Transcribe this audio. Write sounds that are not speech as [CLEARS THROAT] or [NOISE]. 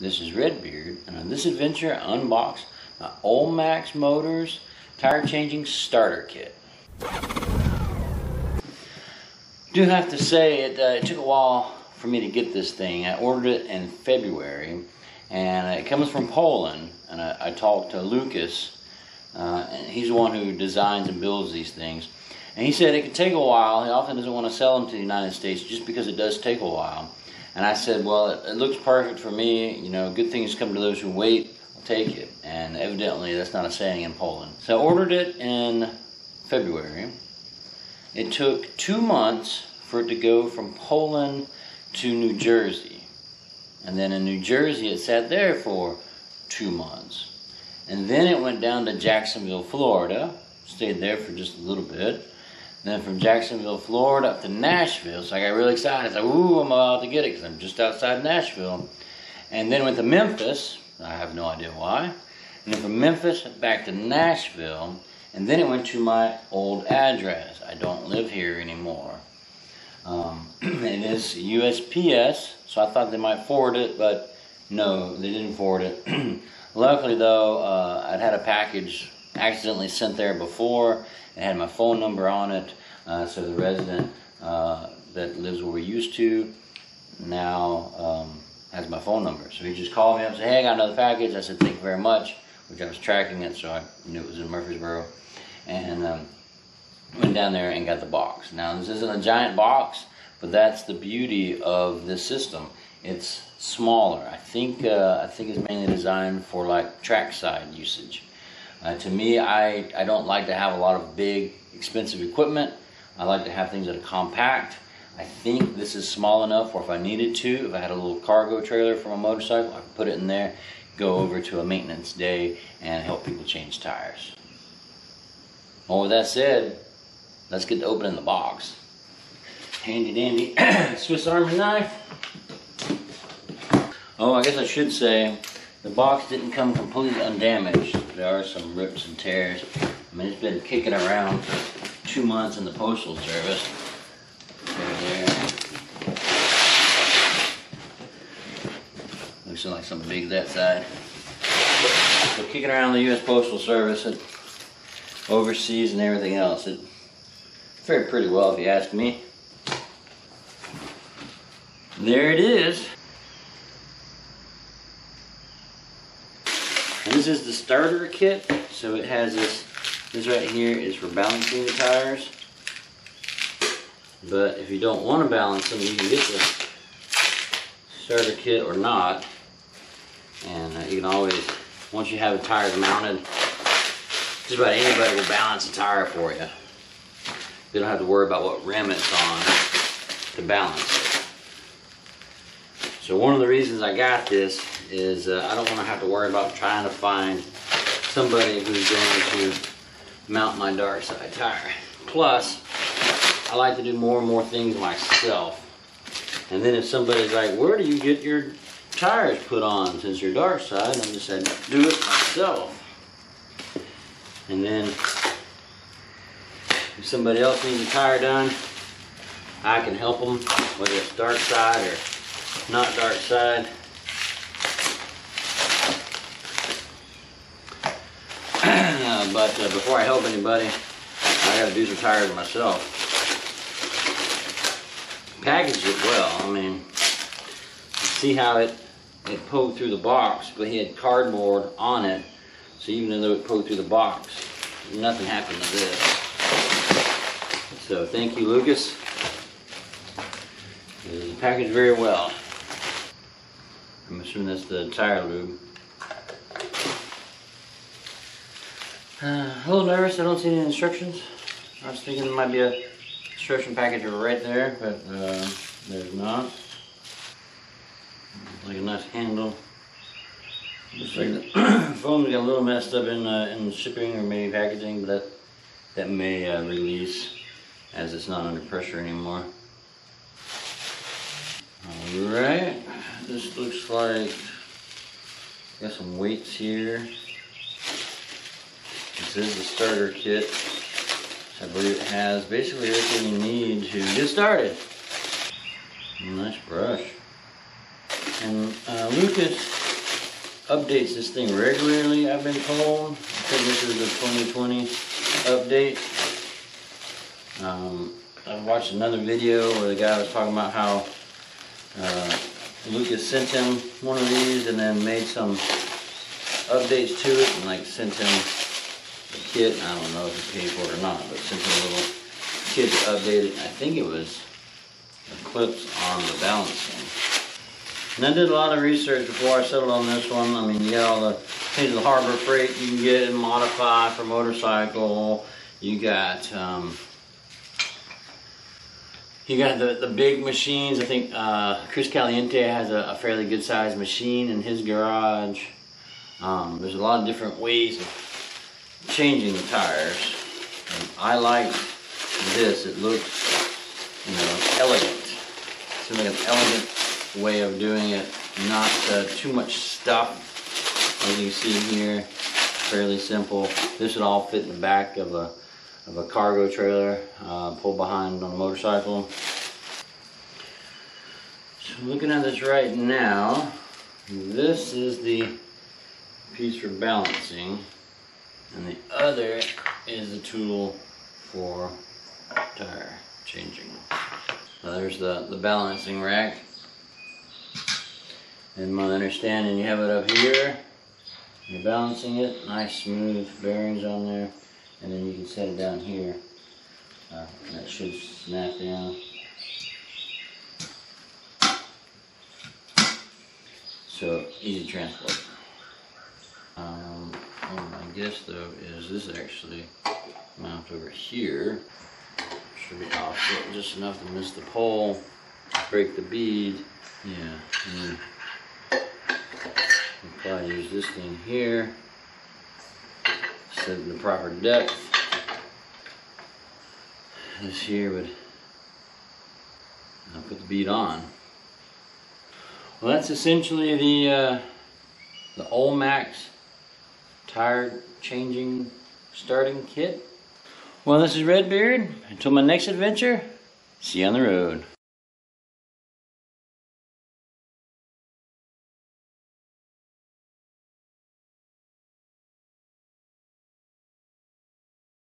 This is Redbeard, and on this adventure I unbox my Olmax Motors tire changing starter kit. Do have to say it, uh, it took a while for me to get this thing. I ordered it in February, and it comes from Poland. And I, I talked to Lukas, uh, and he's the one who designs and builds these things. And he said it could take a while. He often doesn't want to sell them to the United States just because it does take a while. And I said, well, it, it looks perfect for me. You know, good things come to those who wait. I'll take it. And evidently, that's not a saying in Poland. So I ordered it in February. It took two months for it to go from Poland to New Jersey. And then in New Jersey, it sat there for two months. And then it went down to Jacksonville, Florida. Stayed there for just a little bit. Then from Jacksonville, Florida up to Nashville. So I got really excited. I said, ooh, I'm about to get it because I'm just outside Nashville. And then went to Memphis. I have no idea why. And then from Memphis back to Nashville. And then it went to my old address. I don't live here anymore. Um, it is USPS, so I thought they might forward it, but no, they didn't forward it. [CLEARS THROAT] Luckily, though, uh, I'd had a package accidentally sent there before. It had my phone number on it, so the resident uh, that lives where we used to now um, has my phone number. So he just called me up and said, hey, I got another package. I said, thank you very much, which I was tracking it, so I knew it was in Murfreesboro. And um, went down there and got the box. Now, this isn't a giant box, but that's the beauty of this system. It's smaller. I think uh, I think it's mainly designed for like trackside usage. Uh, to me, I, I don't like to have a lot of big, expensive equipment. I like to have things that are compact. I think this is small enough or if I needed to, if I had a little cargo trailer for my motorcycle, I could put it in there, go over to a maintenance day, and help people change tires. Well, with that said, let's get to opening the box. Handy dandy [COUGHS] Swiss Army knife. Oh, I guess I should say the box didn't come completely undamaged. There are some rips and tears. I mean, it's been kicking around two months in the Postal Service. Looks like something big that side. So kicking around the U.S. Postal Service and overseas and everything else. It fared pretty well, if you ask me. There it is. This is the starter kit. So it has this, this right here is for balancing the tires. But if you don't want to balance them, you can get the starter kit or not. And uh, you can always, once you have the tires mounted, just about anybody will balance a tire for you. You don't have to worry about what rim it's on to balance it. So one of the reasons I got this is uh, I don't want to have to worry about trying to find somebody who's going to mount my dark side tire. Plus, I like to do more and more things myself. And then if somebody's like, where do you get your tires put on since you're dark side? I'm just said, do it myself. And then if somebody else needs a tire done, I can help them, whether it's dark side or not dark side. But uh, before I help anybody, I gotta do some tires myself. Package it well, I mean, see how it, it poked through the box, but he had cardboard on it, so even though it poked through the box, nothing happened to this. So thank you, Lukas. Packaged very well. I'm assuming that's the tire lube. Uh, a little nervous, I don't see any instructions. I was thinking there might be a instruction package right there, but uh, there's not. Like a nice handle. Looks like the [CLEARS THROAT] foam got a little messed up in uh, in shipping or maybe packaging, but that that may uh, release as it's not under pressure anymore. All right, this looks like got some weights here. This is the starter kit. I believe it has basically everything you need to get started. Nice brush. And uh, Lukas updates this thing regularly, I've been told. I think this is the 2020 update. Um, I watched another video where the guy was talking about how uh, Lukas sent him one of these and then made some updates to it and like sent him a kit. I don't know if he paid for it or not, but him a little kit to update it. I think it was the clips on the balancing. And I did a lot of research before I settled on this one. I mean, you got all the things of Harbor Freight you can get and modify for motorcycle. You got um, you got the, the big machines. I think uh, Chris Caliente has a, a fairly good sized machine in his garage. Um, there's a lot of different ways of changing the tires. And I like this. It looks, you know, elegant. Seems like an elegant way of doing it. Not uh, too much stuff. As you see here, fairly simple. This would all fit in the back of a of a cargo trailer uh, pulled behind on a motorcycle. So looking at this right now, this is the piece for balancing and the other is the tool for tire changing. Now there's the, the balancing rack. In my understanding you have it up here, you're balancing it, nice smooth bearings on there and then you can set it down here. Uh, that should snap down. So easy transport. Guess though is this actually mounts over here. Should be offset just enough to miss the pole, break the bead. Yeah, and then probably use this thing here set it the proper depth. This here would I'll put the bead on. Well, that's essentially the uh, the Olmax tire changing starting kit. Well, this is Redbeard. Until my next adventure, see you on the road.